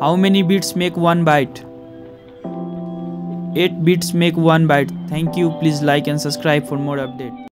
how many bits make one byte? 8 bits make one byte. Thank you. Please like and subscribe for more update.